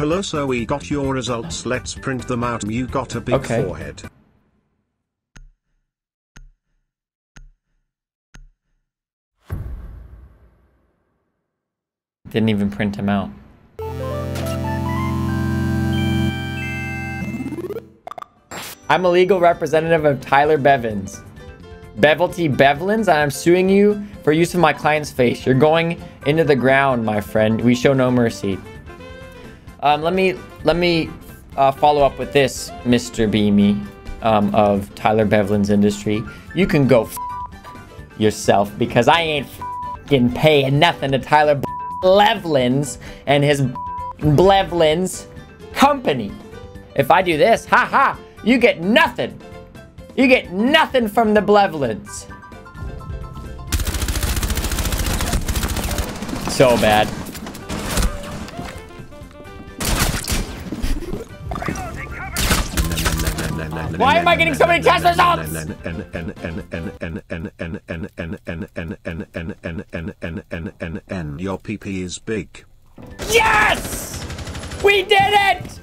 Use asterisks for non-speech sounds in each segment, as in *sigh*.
Hello, so we got your results. Let's print them out. You got a big Okay. forehead. Didn't even print him out. I'm a legal representative of Tyler Bevins. Bevelty Bevlins, and I'm suing you for use of my client's face. You're going into the ground, my friend. We show no mercy. Um, let me let me uh, follow up with this, Mr. Beamy um, of Tyler Bevlin's Industry. You can go yourself because I ain't f***ing paying nothing to Tyler Blevlins and his Blevlins company. If I do this, ha ha, you get nothing. You get nothing from the Blevlins. So bad. Why am I getting so many test results? And Your PP is big. Yes! We did it!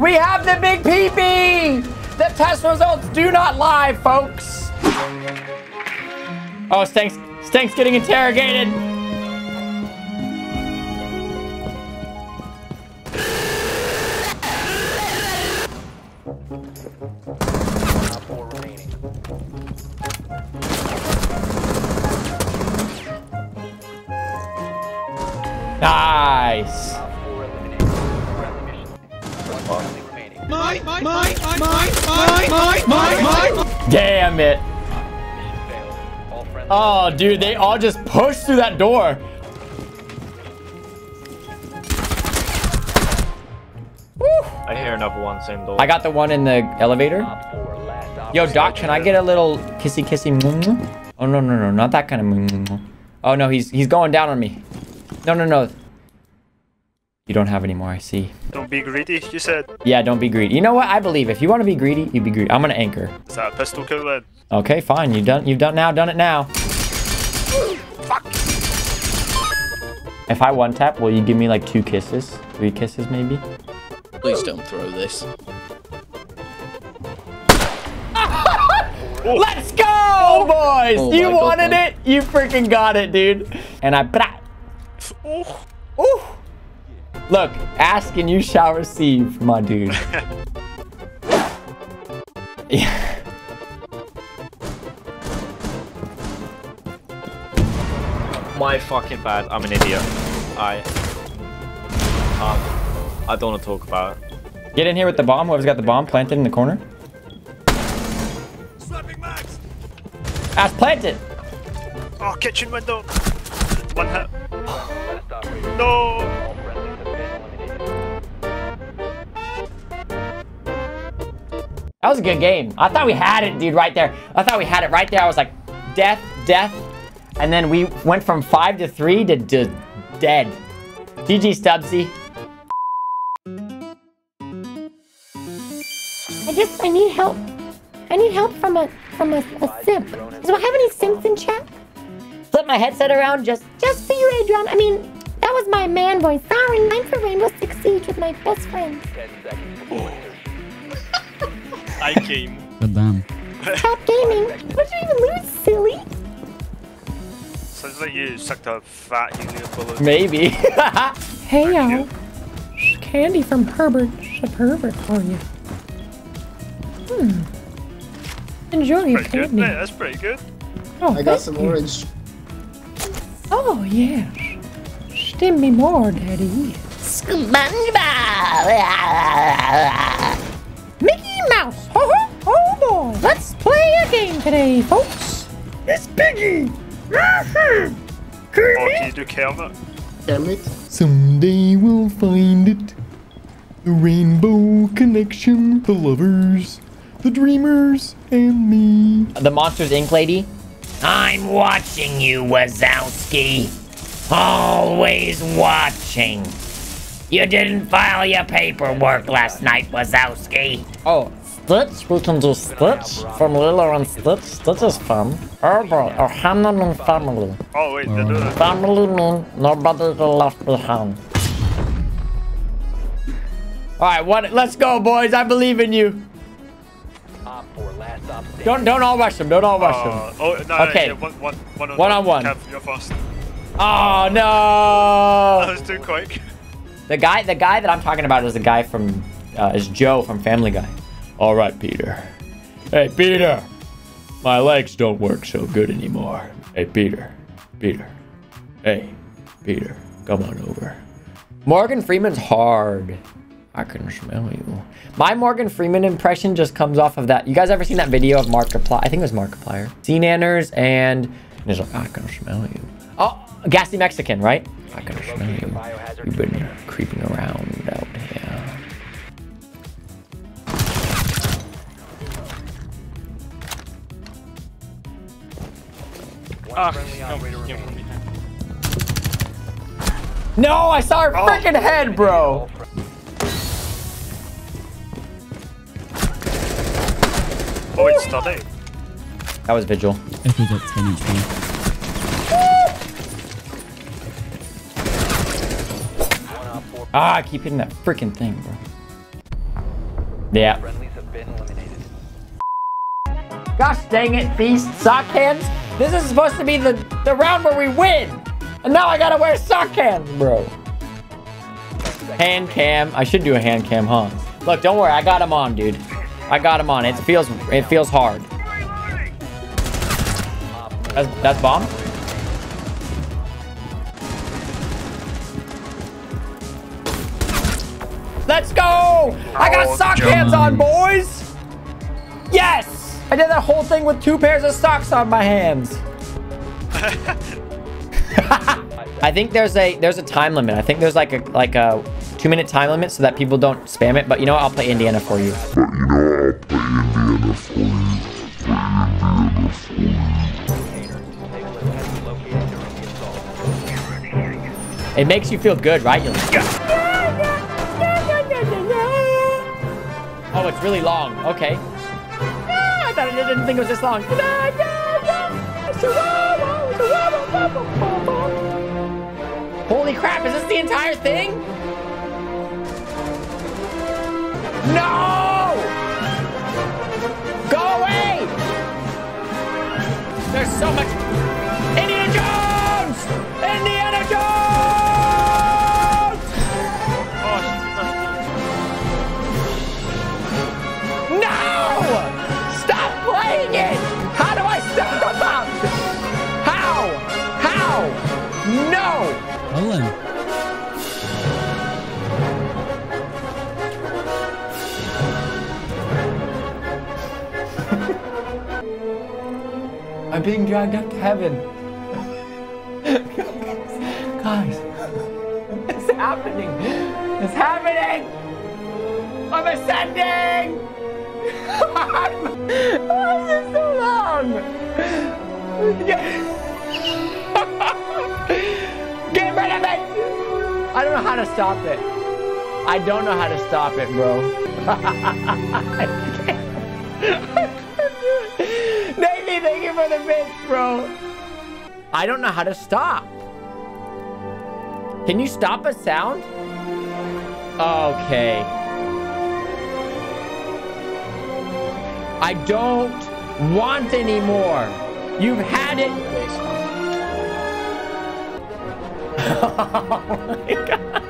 We have the big PP! The test results do not lie, folks! Oh, Stank's, Stank's getting interrogated! Nice! Damn it! Oh, dude, they all just pushed through that door. I hear another one, same door. I got the one in the elevator. Yo, Doc, can I get a little kissy kissy? Oh no no no, not that kind of. Oh no, he's he's going down on me. No no no. You don't have any more. I see. Don't be greedy, you said. Yeah, don't be greedy. You know what? I believe if you want to be greedy, you be greedy. I'm gonna anchor. Is that a pistol kill then? Okay, fine. You done. You've done now. Done it now. Fuck! If I one tap, will you give me like two kisses? Three kisses maybe? Please don't throw this. *laughs* Let's go, oh boys! Oh you my God, wanted it. You freaking got it, dude. And I. Bra- Oh, Look, ask and you shall receive, my dude. yeah. *laughs* my fucking bad. I'm an idiot. I. Um, I don't want to talk about it. Get in here with the bomb. Whoever's got the bomb planted in the corner. Ass planted. Oh, kitchen window! One hit. No! That was a good game. I thought we had it, dude, right there. I thought we had it right there. I was like, death, death. And then we went from five to three to, to dead. GG, Stubbsy. I just I need help. I need help from a from a, a simp. Do I have any simps in chat? Flip my headset around just just for you, Adrian. I mean, that was my man voice. Sorry, I'm for Rainbow Six Siege with my best friend. *laughs* I came. Goddamn. Top gaming. What did you even lose, silly? Sounds like you sucked a fat helium balloon. Maybe. *laughs* Hey y'all. Candy from Herbert. A pervert for you. Hmm. Enjoy your Pretty good, candy. That's pretty good. Oh, I got some you. orange. Oh yes. Stim me more, Daddy. SpongeBob! Mickey Mouse. Oh, oh boy. Let's play a game today, folks. It's Piggy. Oh, can you do Kermit? Kermit. Someday we'll find it. The rainbow connection, the lovers, the dreamers, and me. The Monsters Inc. lady? I'm watching you, Wazowski. Always watching. You didn't file your paperwork last night, Wazowski. Oh, Stitch. We can do Stitch from Lilo and Stitch. Stitch is fun. Oh boy, Ohana and family. Oh wait, they're doing it. Family mean nobody is left behind. All right, what? Let's go, boys. I believe in you. Don't don't all rush them. Don't all rush them. Uh, oh no, Okay. yeah, one, one, one on One on one. Kev, you're fast. Oh That was too quick. The guy, the guy that I'm talking about is the guy from, uh, is Joe from Family Guy. All right, Peter. Hey, Peter. My legs don't work so good anymore. Hey, Peter. Peter. Hey, Peter. Come on over. Morgan Freeman's hard. I can smell you. My Morgan Freeman impression just comes off of that. You guys ever seen that video of Markiplier? I think it was Markiplier. SeaNanners and he's like, I can smell you. Oh, gassy Mexican, right? I can smell you. You've been creeping around out here. Ah, no, I saw her freaking head, bro. Oh, it's stunning. That was Vigil. If we got 10 HP. Ah, I keep hitting that freaking thing, bro. Yeah. Gosh dang it, Feast. Sock hands. This is supposed to be the, the round where we win. And now I gotta wear sock hands, bro. Hand cam. I should do a hand cam, huh? Look, don't worry. I got him on, dude. I got him on. It feels it feels hard. That's, that's bomb? Let's go! I got Oh, sock hands on, boys! Yes! I did that whole thing with two pairs of socks on my hands. *laughs* I think there's a there's a time limit. I think there's like a like a two minute time limit so that people don't spam it. But you know what? I'll play Indiana for you. It makes you feel good, right? You're like, Oh, it's really long. Okay. Ah, I thought I didn't think it was this long. Holy crap, is this the entire thing? No! Go away! There's so much. Indiana Jones! I'm being dragged up to heaven. Guys, it's happening. It's happening. I'm ascending. Why is it so long? *laughs* Get rid of it. I don't know how to stop it. I don't know how to stop it, bro. *laughs* for the bro. I don't know how to stop. Can you stop a sound? Okay. I don't want anymore. You've had it. *laughs* Oh my god.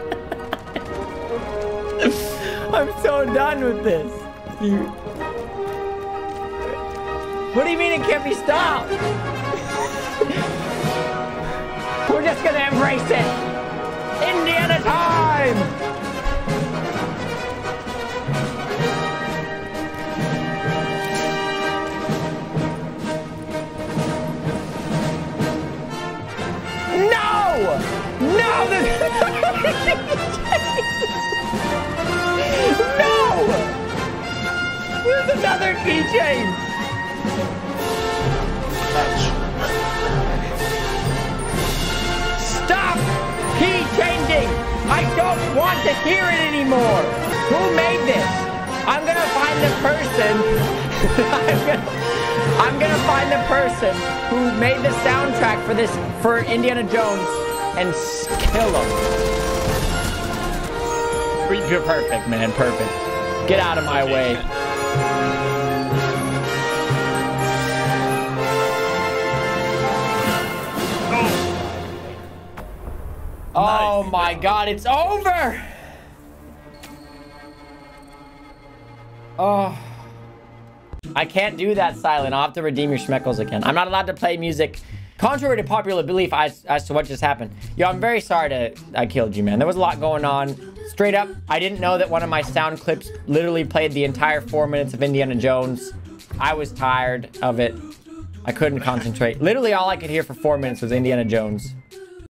*laughs* I'm so done with this. What do you mean it can't be stopped? We're just gonna embrace it. Indiana time! No! No! This... *laughs* no! There's another keychain! To hear it anymore! Who made this? I'm gonna find the person. I'm, *laughs* gonna, I'm gonna find the person who made the soundtrack for this for Indiana Jones and s- kill him. You're perfect, man. Perfect. Get out of my way. Oh my god, it's over! Oh. I can't do that, Silent. I'll have to redeem your schmeckles again. I'm not allowed to play music contrary to popular belief as, as to what just happened. Yo, I'm very sorry to I killed you, man. There was a lot going on. Straight up, I didn't know that one of my sound clips literally played the entire four minutes of Indiana Jones. I was tired of it. I couldn't concentrate. Literally all I could hear for four minutes was Indiana Jones.